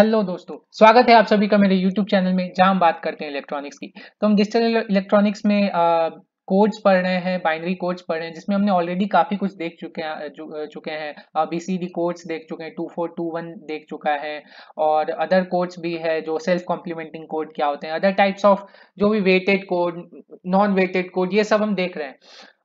Hello दोस्तों, स्वागत है आप सभी का मेरे यूट्यूब चैनल में, जहाँ हम बात करते हैं इलेक्ट्रॉनिक्स की। तो हम डिजिटल इलेक्ट्रॉनिक्स में कोड्स पढ़ रहे हैं बाइनरी कोड्स पढ़ रहे हैं, जिसमें हमने ऑलरेडी काफ़ी कुछ देख चुके हैं चुके हैं। बीसीडी कोड्स देख चुके हैं टू फोर टू वन देख चुका है, और अदर कोड्स भी है जो सेल्फ कॉम्प्लीमेंटिंग कोड क्या होते हैं अदर टाइप्स ऑफ़ जो भी weighted code non weighted code ये सब हम देख रहे हैं।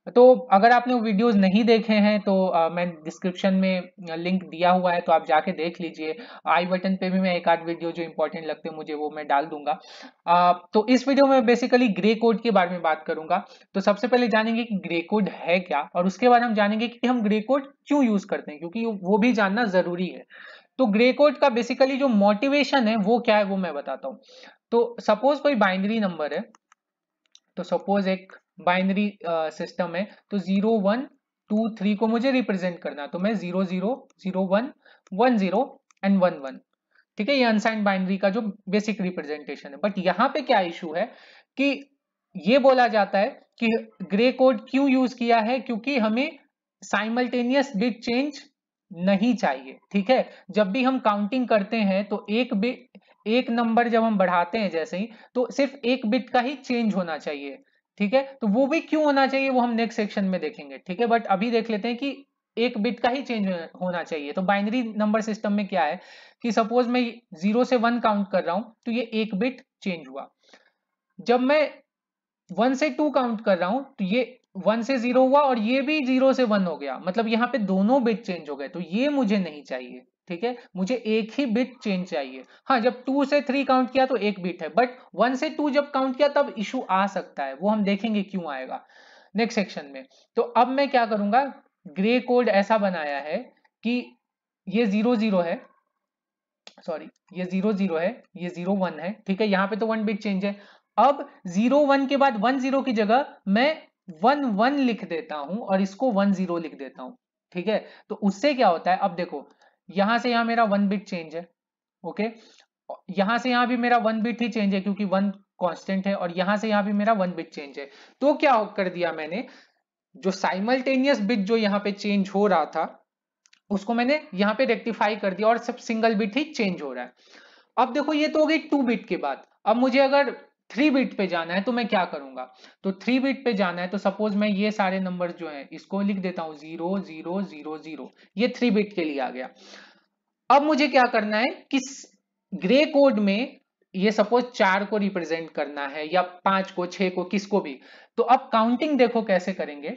तो अगर आपने वो वीडियोस नहीं देखे हैं तो आ, मैं डिस्क्रिप्शन में लिंक दिया हुआ है तो आप जाके देख लीजिए। आई बटन पे भी मैं एक आध वीडियो जो इंपॉर्टेंट लगते हैं मुझे वो मैं डाल दूँगा। आ, तो इस वीडियो में बेसिकली ग्रे कोड के बारे में बात करूँगा। तो सबसे पहले जानेंगे कि ग्रे कोड है क्या और उसके बाद हम जानेंगे कि हम ग्रे कोड क्यों यूज़ करते हैं क्योंकि वो भी जानना ज़रूरी है। तो ग्रे कोड का बेसिकली जो मोटिवेशन है वो क्या है वो मैं बताता हूँ। तो सपोज़ कोई बाइनरी नंबर है तो सपोज़ एक बाइनरी सिस्टम है तो ज़ीरो वन टू थ्री को मुझे रिप्रेजेंट करना तो मैं zero zero zero one one zero and one one. ठीक है, ये अनसाइंड बाइनरी का जो बेसिक रिप्रेजेंटेशन है। बट यहाँ पे क्या इशू है कि ये बोला जाता है कि ग्रे कोड क्यों यूज़ किया है? क्योंकि हमें साइमल्टेनियस बिट चेंज नहीं चाहिए। ठीक है, जब भी हम काउंटिंग करते हैं तो एक बिट एक नंबर जब हम बढ़ाते हैं जैसे ही तो सिर्फ़ एक बिट का ही चेंज होना चाहिए। ठीक है? तो वो भी क्यों होना चाहिए, वो हम नेक्स्ट सेक्शन में देखेंगे, ठीक है? बट अभी देख लेते हैं कि एक बिट का ही चेंज होना चाहिए। तो बाइनरी नंबर सिस्टम में क्या है कि सपोज़ मैं ज़ीरो से वन काउंट कर रहा हूँ तो ये एक बिट चेंज हुआ। जब मैं वन से टू काउंट कर रहा हूँ तो ये वन से ज़ीरो हुआ और ये भी ज़ीरो से वन हो गया। मतलब यहाँ पे दोनों बिट चेंज हो गए तो ये मुझे नहीं चाहिए। ठीक है? मुझे एक ही बिट चेंज चाहिए। हाँ जब टू से थ्री काउंट किया तो एक बिट है बट वन से टू जब काउंट किया तब इशू आ सकता है। वो हम देखेंगे क्यों आएगा। नेक्स्ट सेक्शन में। तो अब मैं क्या करूँगा? ग्रे कोड ऐसा बनाया है कि ये ज़ीरो ज़ीरो है। सॉरी ये ज़ीरो ज़ीरो है, ये ज़ीरो वन है। ठीक है? यहाँ पे तो वन बिट चेंज है। अब ज़ीरो वन के बाद वन ज़ीरो की जगह मैं वन वन लिख देता हूँ और इसको वन ज़ीरो लिख देता हूँ। ठीक है? तो उससे क्या होता है? अब देखो यहाँ से यहाँ मेरा वन बिट चेंज है ओके यहाँ से यहाँ भी मेरा वन बिट ही चेंज है क्योंकि वन कांस्टेंट है और यहाँ से यहाँ भी मेरा वन बिट चेंज है। तो क्या कर दिया मैंने? जो साइमल्टेनियस बिट जो यहाँ पे चेंज हो रहा था, उसको मैंने यहाँ पे रेक्टिफाई कर दिया और सब सिंगल बिट ही चेंज हो रहा है। अब देखो, ये तो हो गई टू बिट के बाद। अब मुझे अगर थ्री बिट पे जाना है तो मैं क्या करूँगा? तो थ्री बिट पे जाना है तो सपोज़ मैं ये सारे नंबर जो है, इसको लिख देता हूँ ज़ीरो ज़ीरो ज़ीरो ज़ीरो ये थ्री बिट के लिए आ गया। अब मुझे क्या करना है किस ग्रे कोड में ये सपोज़ चार को रिप्रेजेंट करना है, या पाँच को, छह को, किसको भी। तो अब काउंटिंग देखो कैसे करेंगे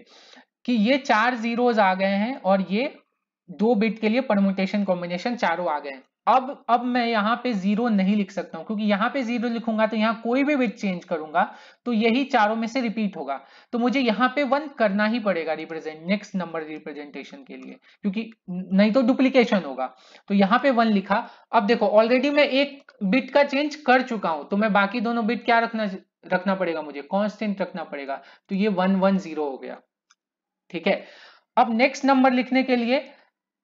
कि ये चार जीरोज आ गए हैं और ये दो बिट के लिए परमुटेशन कॉम्बिनेशन चारों आ गए हैं। अब अब मैं यहाँ पे ज़ीरो नहीं लिख सकता हूँ, क्योंकि यहाँ पे ज़ीरो लिखूँगा तो यहाँ कोई भी बिट चेंज करूँगा तो यही चारों में से रिपीट होगा। तो मुझे यहाँ पे वन करना ही पड़ेगा रिप्रेजेंट नेक्स्ट नंबर रिप्रेजेंटेशन के लिए, क्योंकि नहीं तो डुप्लीकेशन होगा। तो यहाँ पे वन लिखा। अब देखो ऑलरेडी मैं एक बिट का चेंज कर चुका हूँ तो मैं बाकी दोनों बिट क्या रखना रखना पड़ेगा मुझे? कॉन्स्टेंट रखना पड़ेगा। तो ये वन वन ज़ीरो हो गया। ठीक है? अब नेक्स्ट नंबर लिखने के लिए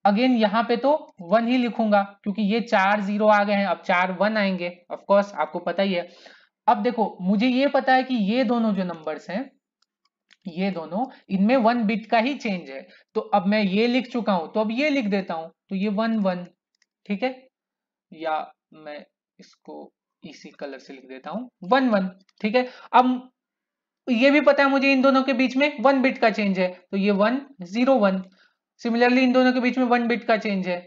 अगेन यहाँ पे तो वन ही लिखूँगा, क्योंकि ये चार ज़ीरो आ गए हैं, अब चार वन आएँगे। ऑफकोर्स आपको पता ही है। अब देखो, मुझे ये पता है कि ये दोनों जो नंबर्स हैं, ये दोनों, इनमें वन बिट का ही चेंज है। तो अब मैं ये लिख चुका हूँ तो अब ये लिख देता हूँ। तो ये वन वन ठीक है? या मैं इसको इसी कलर से लिख देता हूँ। वन वन ठीक है? अब ये भी पता है मुझे इन दोनों के बीच में वन बिट का चेंज है। तो ये वन ज़ीरो वन सिमिलरली इन दोनों के बीच में वन बिट का चेंज है।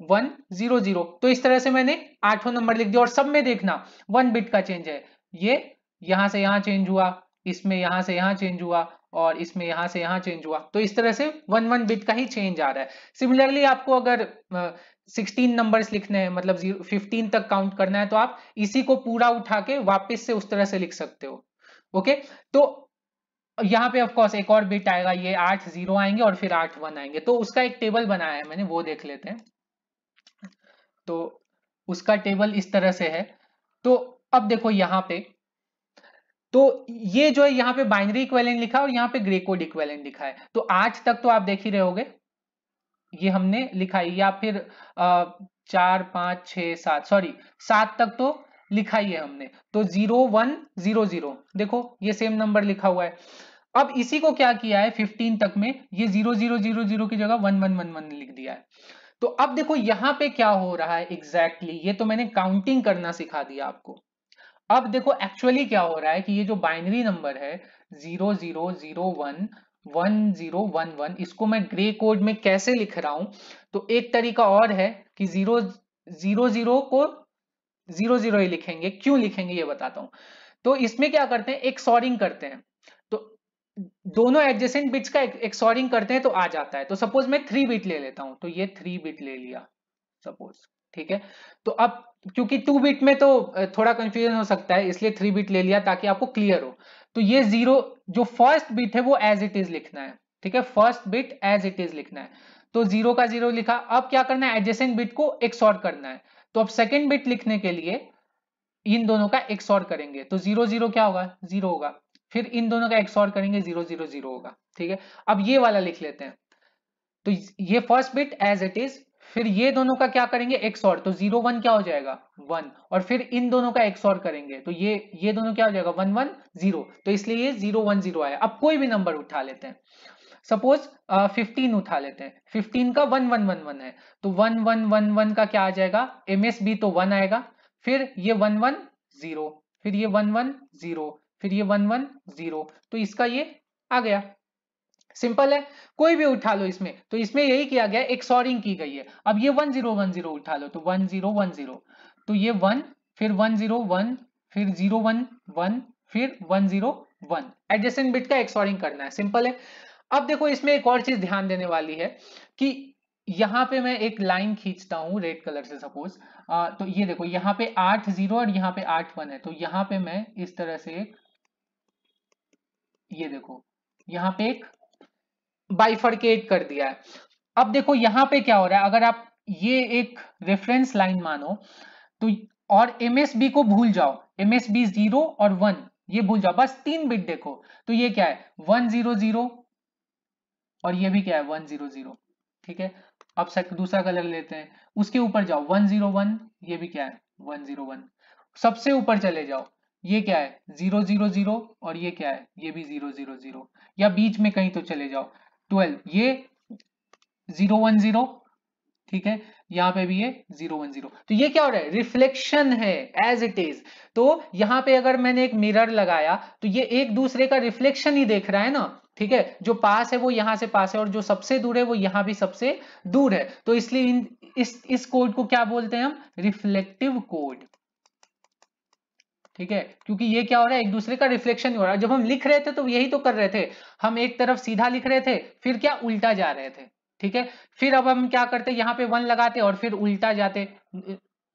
वन ज़ीरो ज़ीरो तो इस तरह से मैंने आठों नंबर लिख दिया और सब में देखना वन बिट का चेंज है। ये यहाँ से यहाँ चेंज हुआ, इसमें यहाँ से यहाँ चेंज हुआ और इसमें यहाँ से यहाँ चेंज हुआ। तो इस तरह से वन वन बिट का ही चेंज आ रहा है। सिमिलरली आपको अगर सिक्सटीन नंबर्स लिखने हैं मतलब फिफ्टीन तक काउंट करना है तो आप इसी को पूरा उठा के वापिस से उस तरह से लिख सकते हो। ओके तो यहाँ पे ऑफकोर्स एक और बिट आएगा, ये आठ ज़ीरो आएँगे और फिर आठ वन आएँगे। तो उसका एक टेबल बनाया है मैंने, वो देख लेते हैं। तो उसका टेबल इस तरह से है। तो अब देखो यहाँ पे तो ये जो है, यहाँ पे बाइनरी इक्वेलेंट लिखा है और यहाँ पे ग्रे कोड इक्वेलेंट लिखा है। तो आठ तक तो आप देख ही रहोगे ये हमने लिखा है या फिर चार, पाँच छ सात सॉरी सात तक तो लिखा ही है हमने। तो ज़ीरो वन ज़ीरो ज़ीरो देखो, ये सेम नंबर लिखा हुआ है। अब इसी को क्या किया है? 15 तक में ये ज़ीरो ज़ीरो ज़ीरो ज़ीरो की जगह वन वन वन वन लिख दिया है। तो अब देखो यहाँ पे क्या हो रहा है एग्जैक्टली exactly, ये तो मैंने काउंटिंग करना सिखा दिया आपको। अब देखो एक्चुअली क्या हो रहा है कि ये जो बाइनरी नंबर है zero zero zero one one zero one one इसको मैं ग्रे कोड में कैसे लिख रहा हूँ? तो एक तरीका और है कि ज़ीरो ज़ीरो ज़ीरो को ज़ीरो ज़ीरो ही लिखेंगे। क्यों लिखेंगे ये बताता हूँ। तो इसमें क्या करते हैं? एक सॉरिंग करते हैं। दोनों एडजेसेंट बिट्स का एक सॉरिंग करते हैं तो आ जाता है। तो सपोज़ मैं थ्री बिट ले लेता हूँ तो ये थ्री बिट ले लिया सपोज़ ठीक है? तो अब, क्योंकि टू बिट में तो थोड़ा कंफ्यूजन हो सकता है, इसलिए थ्री बिट ले लिया ताकि आपको क्लियर हो। तो ये ज़ीरो जो फ़र्स्ट बिट है वो एज इट इज़ लिखना है, ठीक है? First bit as it is लिखना है। तो ज़ीरो का ज़ीरो लिखा, अब क्या करना है? एडजेसेंट बिट को एक्सॉर्ट करना है। तो अब सेकेंड बिट लिखने के लिए, इन दोनों का एक्सॉर्ट करेंगे। तो ज़ीरो ज़ीरो क्या होगा? ज़ीरो होगा। फिर इन दोनों का एक्सॉर्ट करेंगे ज़ीरो ज़ीरो ज़ीरो होगा, ठीक है? अब ये वाला लिख लेते हैं। तो ये first bit as it is फिर ये दोनों का क्या करेंगे? एक्सॉर्ट तो ज़ीरो वन क्या हो जाएगा? वन और फिर इन दोनों का एक्सॉर्ट करेंगे तो ये ये दोनों क्या हो जाएगा? वन वन ज़ीरो तो इसलिए ये ज़ीरो वन ज़ीरो आया। अब कोई भी नंबर उठा लेते हैं। सपोज़ फिफ्टीन उठा लेते हैं। फिफ्टीन का वन वन वन वन है। तो वन वन वन वन का क्या आ जाएगा? एम एस बी तो वन आएगा। फिर ये वन वन ज़ीरो फिर ये वन वन ज़ीरो फिर ये वन वन ज़ीरो तो इसका ये आ गया। सिंपल है, कोई भी उठा लो इसमें। तो इसमें यही किया गया, एक सॉरिंग की गई है। अब ये वन ज़ीरो वन ज़ीरो उठा लो तो वन ज़ीरो वन ज़ीरो। तो ये वन, फिर वन ज़ीरो वन, फिर ज़ीरो वन वन, फिर one zero one. Adjacent bit का एक सॉरिंग करना है, सिंपल है। अब देखो, इसमें एक और चीज़ ध्यान देने वाली है कि यहाँ पे मैं एक लाइन खींचता हूँ, रेड कलर से सपोज़। तो ये देखो, यहाँ पे आठ ज़ीरो और यहाँ पे आठ वन है। तो यहाँ पे मैं इस तरह से एक ये देखो, यहाँ पे एक बाइफर्केट कर दिया है। अब देखो, यहाँ पे क्या हो रहा है? अगर आप ये एक रेफरेंस लाइन मानो तो और एमएसबी को भूल जाओ। एमएसबी ज़ीरो और वन ये भूल जाओ। बस तीन बिट देखो। तो ये क्या है? वन ज़ीरो ज़ीरो और ये भी क्या है? वन ज़ीरो ज़ीरो ठीक है? अब दूसरा कलर लेते हैं। उसके ऊपर जाओ। वन ज़ीरो वन ये भी क्या है? वन ज़ीरो वन सबसे ऊपर चले जाओ। ये क्या है? ज़ीरो ज़ीरो ज़ीरो और ये क्या है? ये भी ज़ीरो ज़ीरो ज़ीरो या बीच में कहीं तो चले जाओ। ट्वेल्व ये ज़ीरो वन ज़ीरो ठीक है? यहाँ पे भी ये ज़ीरो वन ज़ीरो तो ये क्या हो रहा है? रिफ्लेक्शन है एज इट इज़ तो यहाँ पे अगर मैंने एक मिरर लगाया तो ये एक दूसरे का रिफ्लेक्शन ही देख रहा है ना? ठीक है? जो पास है वो यहाँ से पास है और जो सबसे दूर है वो यहाँ भी सबसे दूर है। तो इसलिए इस इस कोड को क्या बोलते हैं हम? रिफ्लेक्टिव कोड ठीक है? क्योंकि ये क्या हो रहा है? एक दूसरे का रिफ्लेक्शन हो रहा है। जब हम लिख रहे थे तो यही तो कर रहे थे। हम एक तरफ़ सीधा लिख रहे थे, फिर क्या? उल्टा जा रहे थे। ठीक है? फिर अब हम क्या करते? यहाँ पे वन लगाते और फिर उल्टा जाते।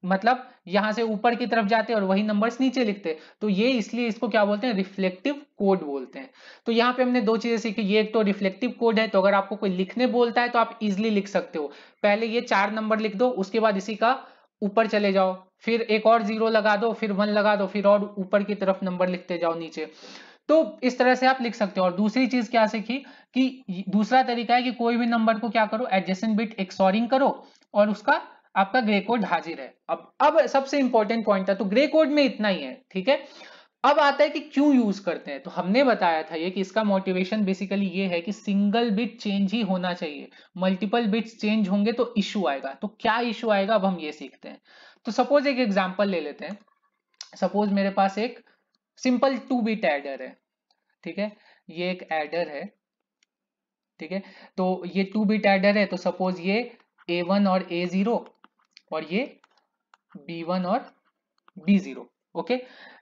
मतलब यहाँ से ऊपर की तरफ़ जाते और वही नंबर्स नीचे लिखते। तो ये इसलिए इसको क्या बोलते हैं? रिफ्लेक्टिव कोड बोलते हैं। तो यहाँ पे हमने दो चीज़ें सीखी। ये एक तो रिफ्लेक्टिव कोड है तो अगर आपको कोई लिखने बोलता है तो आप इजिली लिख सकते हो। पहले ये चार नंबर लिख दो, उसके बाद इसी का ऊपर चले जाओ, फिर एक और ज़ीरो लगा दो, फिर वन लगा दो, फिर और ऊपर की तरफ़ नंबर लिखते जाओ नीचे। तो इस तरह से आप लिख सकते हो। और दूसरी चीज़ क्या सीखी कि दूसरा तरीका है कि कोई भी नंबर को क्या करो एडजेसेंट बिट एक करो और उसका आपका ग्रे कोड हाजिर है। अब अब सबसे इंपॉर्टेंट पॉइंट है तो ग्रे कोड में इतना ही है, ठीक है? अब आता है कि क्यों यूज़ करते हैं? तो हमने बताया था ये कि इसका मोटिवेशन बेसिकली ये है कि सिंगल बिट चेंज ही होना चाहिए। मल्टीपल बिट्स चेंज होंगे तो इशू आएगा। तो क्या इशू आएगा? अब हम ये सीखते हैं। तो सपोज़ एक एग्जांपल ले लेते हैं। सपोज़ मेरे पास एक सिंपल टू बिट एडर है। ठीक है? ये एक एडर है। ठीक है? तो ये टू बिट एडर है तो सपोज़ ये ए वन और ए ज़ीरो और ये बी वन और बी ज़ीरो ओके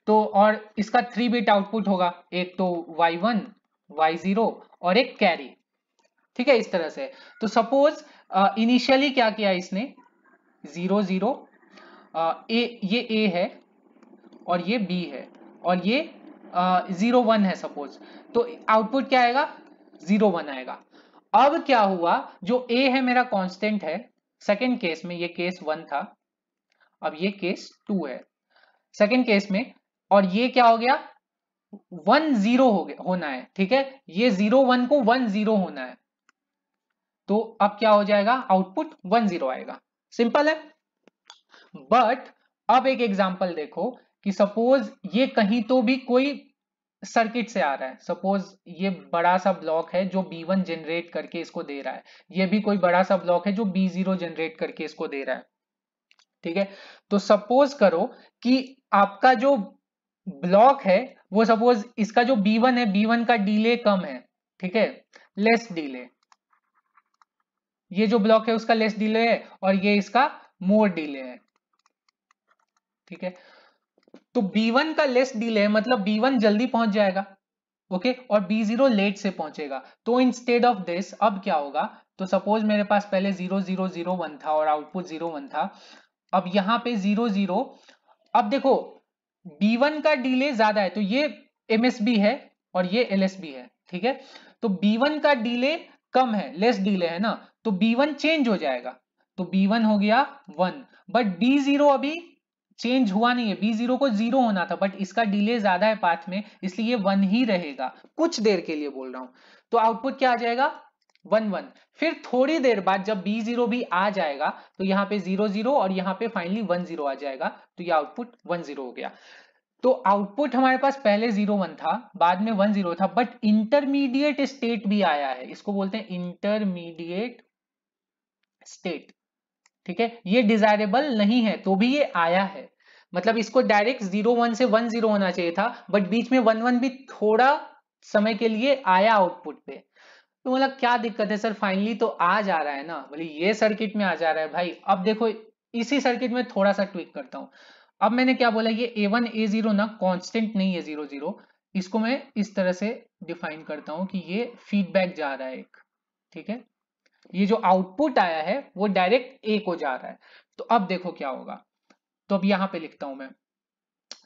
तो और इसका थ्री बिट आउटपुट होगा। एक तो वाई वन वाई ज़ीरो और एक कैरी ठीक है, इस तरह से। तो सपोज़ इनिशियली क्या किया इसने? ज़ीरो ज़ीरो ए, ये ए है और ये बी है और ये ज़ीरो वन है सपोज़ तो आउटपुट क्या आएगा? ज़ीरो वन आएगा। अब क्या हुआ? जो ए है मेरा कांस्टेंट है सेकेंड केस में ये केस वन था। अब ये केस टू है। सेकेंड केस में और ये क्या हो गया? वन ज़ीरो हो गया, होना है, ठीक है? ये ज़ीरो वन को वन ज़ीरो होना है। तो अब क्या हो जाएगा? आउटपुट वन ज़ीरो आएगा। सिंपल है। बट अब एक एग्जांपल देखो कि सपोज़ ये कहीं तो भी कोई सर्किट से आ रहा है। सपोज़ ये बड़ा सा ब्लॉक है जो B1 जनरेट करके इसको दे रहा है। ये भी कोई बड़ा सा ब्लॉक है जो B0 जनरेट करके इसको दे रहा है। ठीक है? तो सपोज़ करो कि आपका जो ब्लॉक है, वो सपोज़ इसका जो B1 है B1 का डिले कम है, ठीक है? लेस डिले ये जो ब्लॉक है, उसका लेस डिले है और ये इसका मोर डिले है, ठीक है? तो B1 का लेस डिले है मतलब B1 जल्दी पहुँच जाएगा, ओके? और B0 लेट से पहुंचेगा। तो इंस्टेड ऑफ़ दिस अब क्या होगा? तो सपोज़ मेरे पास पहले ज़ीरो ज़ीरो ज़ीरो वन था और आउटपुट ज़ीरो वन था। अब यहाँ पे ज़ीरो ज़ीरो अब देखो B1 का डिले ज़्यादा है तो ये MSB है और ये LSB है, ठीक है? तो बी वन का डिले कम है लेस डिले है ना? तो बी वन चेंज हो जाएगा। तो बी वन हो गया वन बट बी ज़ीरो अभी चेंज हुआ नहीं है। बी ज़ीरो को ज़ीरो होना था बट इसका डिले ज़्यादा है पाथ में, इसलिए ये वन ही रहेगा। कुछ देर के लिए बोल रहा हूँ। तो आउटपुट क्या आ जाएगा? One one. फिर थोड़ी देर बाद जब बी ज़ीरो भी आ जाएगा तो यहाँ पे ज़ीरो ज़ीरो और यहाँ पे फाइनली वन ज़ीरो आ जाएगा तो ये आउटपुट वन ज़ीरो हो गया। तो आउटपुट हमारे पास पहले ज़ीरो वन था, बाद में वन ज़ीरो था बट इंटरमीडिएट स्टेट भी आया है। इसको बोलते हैं इंटरमीडिएट स्टेट ठीक है? ये डिजायरेबल नहीं है तो भी ये आया है। मतलब इसको डायरेक्ट ज़ीरो वन से वन ज़ीरो होना चाहिए था बट बीच में वन वन भी थोड़ा समय के लिए आया आउटपुट पे। तो मतलब क्या दिक्कत है सर? फाइनली तो आ जा रहा है ना। बोले, ये सर्किट में आ जा रहा है भाई। अब देखो, इसी सर्किट में थोड़ा सा ट्विक करता हूँ। अब मैंने क्या बोला, ये ए वन ए ज़ीरो ना कॉन्स्टेंट नहीं है ज़ीरो ज़ीरो इसको मैं इस तरह से डिफाइन करता हूँ कि ये फीडबैक जा रहा है एक, ठीक है? ये जो आउटपुट आया है, वो डायरेक्ट ए को जा रहा है। तो अब देखो क्या होगा। तो अब यहाँ पे लिखता हूँ मैं।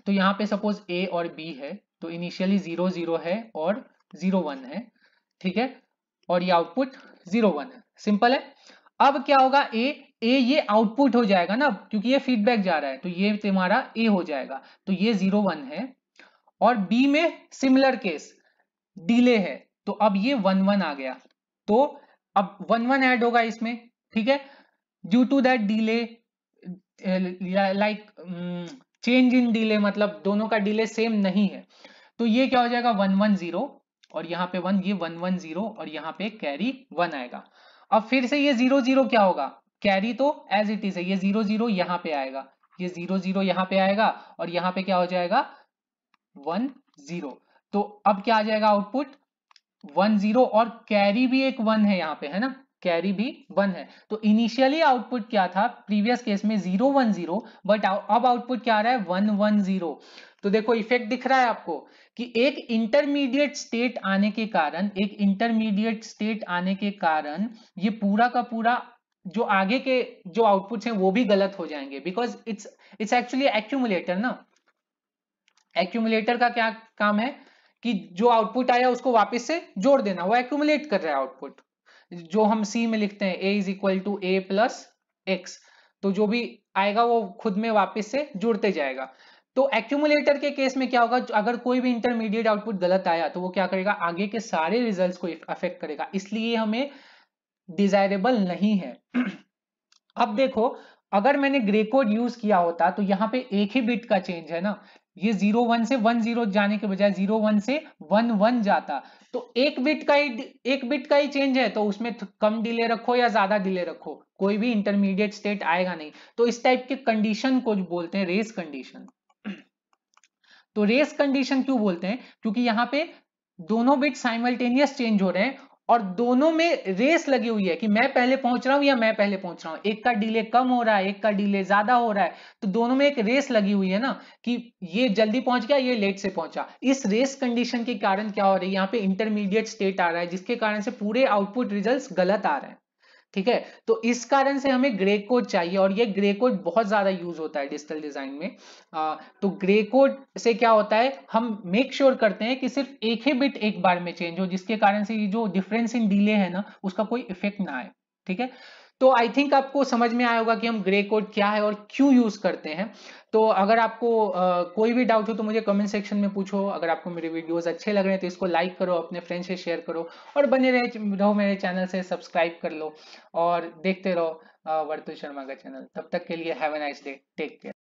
तो यहाँ पे सपोज़ ए और बी है तो इनिशियली ज़ीरो ज़ीरो है और ज़ीरो वन है, ठीक है? और ये आउटपुट ज़ीरो वन है। सिंपल है? अब क्या होगा? ए ए ये आउटपुट हो जाएगा ना, क्योंकि ये फीडबैक जा रहा है तो ये तुम्हारा ए हो जाएगा। तो ये ज़ीरो वन है। और बी में सिमिलर केस डिले है। तो अब ये वन वन आ गया। तो अब वन वन ऐड होगा इसमें, ठीक है? Due to that delay like change in delay मतलब दोनों का डिले सेम नहीं है। तो ये क्या हो जाएगा? वन वन ज़ीरो और यहाँ पे वन ये वन वन ज़ीरो और यहाँ पे कैरी वन आएगा। अब फिर से ये ज़ीरो ज़ीरो क्या होगा? कैरी तो एज इट इज़ है, ये ज़ीरो ज़ीरो यहाँ पे आएगा। ये ज़ीरो ज़ीरो यहाँ पे आएगा और यहाँ पे क्या हो जाएगा? वन ज़ीरो तो अब क्या आ जाएगा आउटपुट वन ज़ीरो और कैरी भी एक वन है यहाँ पे, है ना? कैरी भी वन है। तो इनिशियली आउटपुट क्या था? प्रीवियस केस में ज़ीरो वन ज़ीरो बट अब आउटपुट क्या आ रहा है? वन वन ज़ीरो तो देखो इफ़ेक्ट दिख रहा है आपको कि एक इंटरमीडिएट स्टेट आने के कारण, एक इंटरमीडिएट स्टेट आने के कारण ये पूरा का पूरा जो आगे के जो आउटपुट्स हैं, वो भी गलत हो जाएँगे। Because it's it's actually accumulator ना। एक्यूमुलेटर का क्या काम है? कि जो आउटपुट आया, उसको वापस से जोड़ देना। वो एक्यूमुलेट कर रहा है आउटपुट जो हम सी में लिखते हैं A is equal to A plus X तो जो भी आएगा वो खुद में वापस से जुड़ते जाएगा। तो एक्यूमुलेटर के केस में क्या होगा अगर कोई भी इंटरमीडिएट आउटपुट गलत आया तो वो क्या करेगा, आगे के सारे रिजल्ट्स को अफेक्ट करेगा। इसलिए हमें डिजायरेबल नहीं है। अब देखो, अगर मैंने ग्रे कोड यूज़ किया होता तो यहाँ पे एक ही बिट का चेंज है ना। ये ज़ीरो वन से वन ज़ीरो जाने के बजाय ज़ीरो वन से वन वन जाता। तो एक बिट का ही, एक बिट का ही चेंज है तो उसमें कम डिले रखो या ज़्यादा डिले रखो। कोई भी इंटरमीडिएट स्टेट आएगा नहीं। तो इस टाइप के कंडीशन को बोलते हैं रेस कंडीशन तो रेस कंडीशन क्यों बोलते हैं? क्योंकि यहाँ पे दोनों बिट साइमल्टेनियस चेंज हो रहे हैं और दोनों में रेस लगी हुई है कि मैं पहले पहुँच रहा हूँ या मैं पहले पहुँच रहा हूँ। एक का डिले कम हो रहा है, एक का डिले ज़्यादा हो रहा है। तो दोनों में एक रेस लगी हुई है ना कि ये जल्दी पहुँच गया, ये लेट से पहुँचा। इस रेस कंडीशन के कारण क्या हो रही है? यहाँ पे इंटरमीडिएट स्टेट आ रहा है, जिसके कारण से पूरे आउटपुट रिज़ल्ट गलत आ रहे हैं। ठीक है? तो इस कारण से हमें ग्रे कोड चाहिए और ये ग्रे कोड बहुत ज़्यादा यूज़ होता है डिजिटल डिज़ाइन में। आ, तो ग्रे कोड से क्या होता है? हम मेक श्योर sure करते हैं कि सिर्फ़ एक ही बिट एक बार में चेंज हो जिसके कारण से ये जो डिफरेंस इन डिले है ना उसका कोई इफ़ेक्ट ना आए। ठीक है? तो आई थिंक आपको समझ में आया होगा कि हम ग्रे कोड क्या है और क्यों यूज़ करते हैं। तो अगर आपको आ, कोई भी डाउट हो तो मुझे कमेंट सेक्शन में पूछो। अगर आपको मेरे वीडियोस अच्छे लग रहे हैं तो इसको लाइक करो अपने फ्रेंड्स से शेयर करो और बने रहे रहो मेरे चैनल से सब्सक्राइब कर लो और देखते रहो वर्तु शर्मा का चैनल तब तक के लिए have a nice day take care